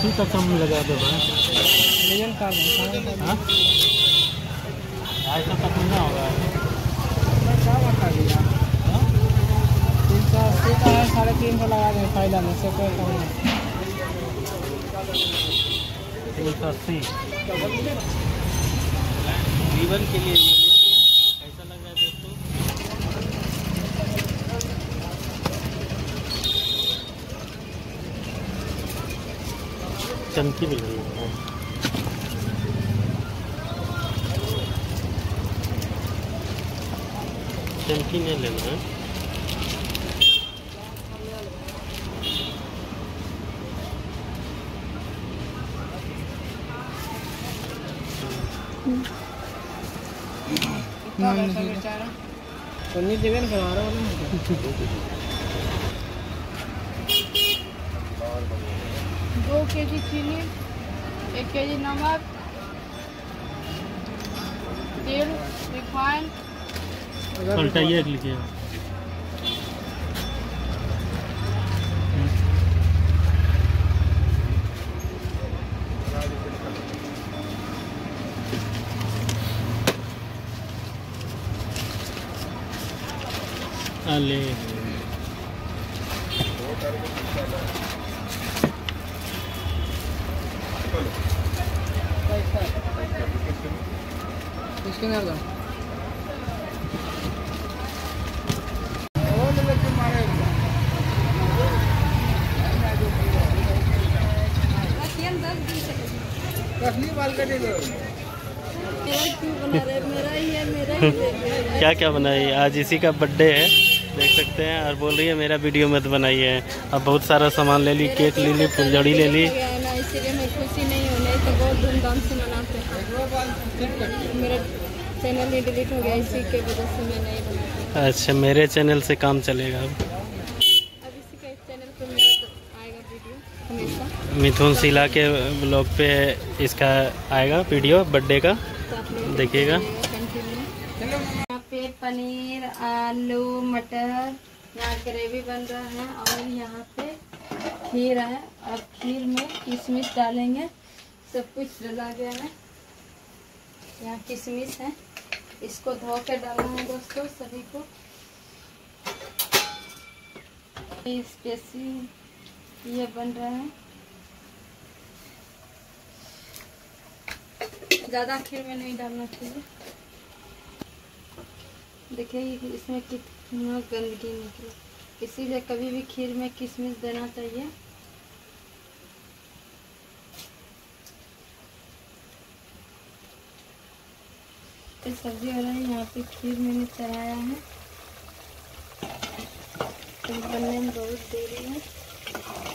अस्सी का कम लगा दो भाई। वज़न का हाँ? ढाई सौ तक ना होगा। हाँ? तीन सौ अस्सी का है साढ़े तीन सौ लगा दें फ़ायदा में से कोई कम नहीं। तीन सौ अस्सी। जीवन के लिए ये लीजिए कैसा लग रहा है दोस्तों चमकी लग रहा है चमकी नहीं लेना है बेचारा पन्नी देवे रहा हूँ। दो के जी चीनी एक के जी नमक तेल रिफाइंड पलटाइए लीजिए। क्या क्या बनाई आज इसी का बर्थडे है, देख सकते हैं, और बोल रही है, मेरा वीडियो मत बनाइए। अब बहुत सारा सामान ले ली केक ले ली, फुलझड़ी ले ली। इसीलिए मैं खुशी नहीं हूँ नहीं तो बहुत धूमधाम से मनाते हैं। मेरा चैनल ही डिलीट हो गया इसी के वजह से मैं नहीं बनाती। अच्छा मेरे चैनल से काम चलेगा अब। अब इसी का चैनल पर मेरा आएगा वीडियो हमेशा। मिथुन शिला के ब्लॉग पे इसका आएगा वीडियो बर्थडे का। तो देखिएगा। यहाँ पे पनीर आलू मटर यहाँ ग्रेवी बन रहा है और यहाँ पे खीर है और खीर में किशमिश डालेंगे। सब कुछ डाला गया है। यहाँ किशमिश है। इसको धो के डालना है दोस्तों सभी को। ये बन रहा है। ज़्यादा खीर में नहीं डालना चाहिए। देखिए इसमें कितना गंदगी निकली। इसीलिए कभी भी खीर में किशमिश देना चाहिए। ये सब्ज़ी वाला है यहाँ पे खीर मैंने चढ़ाया है। बनने में बहुत देरी है।